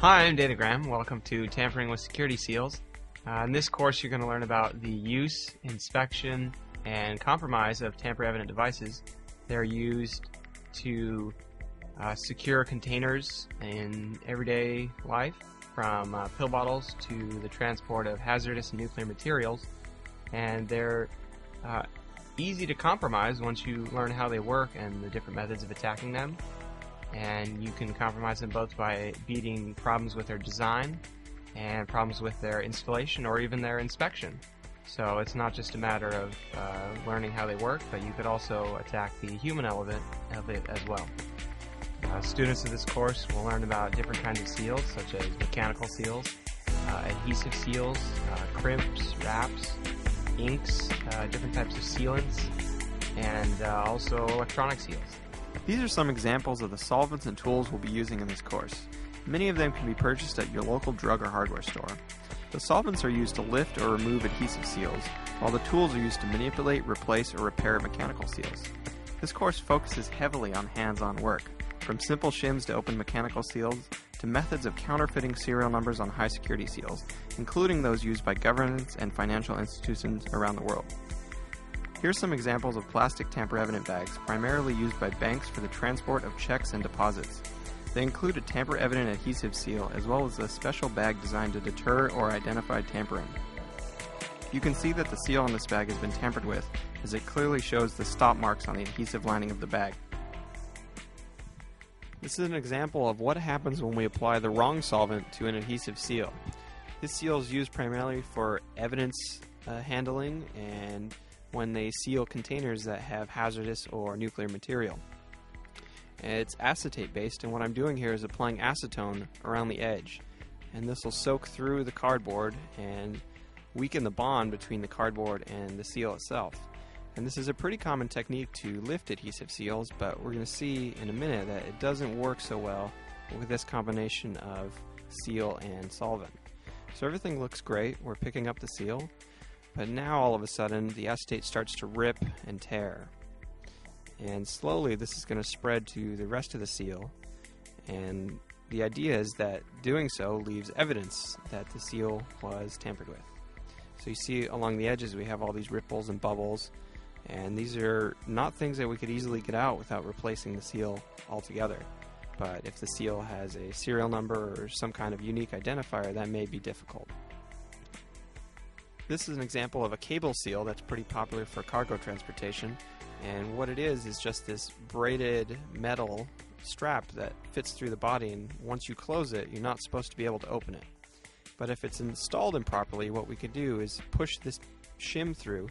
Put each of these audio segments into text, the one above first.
Hi, I'm Datagram. Welcome to Tampering with Security Seals. Uh, in this course, you're going to learn about the use, inspection, and compromise of tamper-evident devices. They're used to uh, secure containers in everyday life, from uh, pill bottles to the transport of hazardous nuclear materials. And they're uh, easy to compromise once you learn how they work and the different methods of attacking them and you can compromise them both by beating problems with their design and problems with their installation or even their inspection. So it's not just a matter of uh, learning how they work, but you could also attack the human element of it as well. Uh, students of this course will learn about different kinds of seals, such as mechanical seals, uh, adhesive seals, uh, crimps, wraps, inks, uh, different types of sealants, and uh, also electronic seals. These are some examples of the solvents and tools we'll be using in this course. Many of them can be purchased at your local drug or hardware store. The solvents are used to lift or remove adhesive seals, while the tools are used to manipulate, replace, or repair mechanical seals. This course focuses heavily on hands-on work, from simple shims to open mechanical seals, to methods of counterfeiting serial numbers on high security seals, including those used by governments and financial institutions around the world. Here are some examples of plastic tamper-evident bags, primarily used by banks for the transport of checks and deposits. They include a tamper-evident adhesive seal as well as a special bag designed to deter or identify tampering. You can see that the seal on this bag has been tampered with, as it clearly shows the stop marks on the adhesive lining of the bag. This is an example of what happens when we apply the wrong solvent to an adhesive seal. This seal is used primarily for evidence uh, handling and when they seal containers that have hazardous or nuclear material. It's acetate based, and what I'm doing here is applying acetone around the edge. And this will soak through the cardboard and weaken the bond between the cardboard and the seal itself. And this is a pretty common technique to lift adhesive seals, but we're going to see in a minute that it doesn't work so well with this combination of seal and solvent. So everything looks great. We're picking up the seal. But now all of a sudden the acetate starts to rip and tear. And slowly this is going to spread to the rest of the seal. And the idea is that doing so leaves evidence that the seal was tampered with. So you see along the edges we have all these ripples and bubbles. And these are not things that we could easily get out without replacing the seal altogether. But if the seal has a serial number or some kind of unique identifier, that may be difficult. This is an example of a cable seal that's pretty popular for cargo transportation. And what it is is just this braided metal strap that fits through the body, and once you close it, you're not supposed to be able to open it. But if it's installed improperly, what we could do is push this shim through,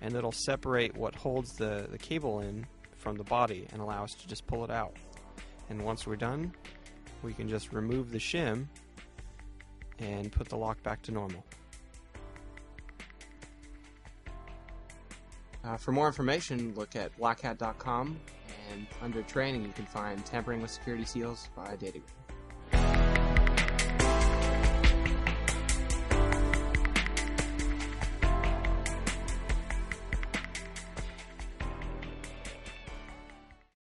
and it'll separate what holds the, the cable in from the body and allow us to just pull it out. And once we're done, we can just remove the shim and put the lock back to normal. Uh, for more information, look at blackhat.com, and under training, you can find Tampering with Security Seals by Datagram.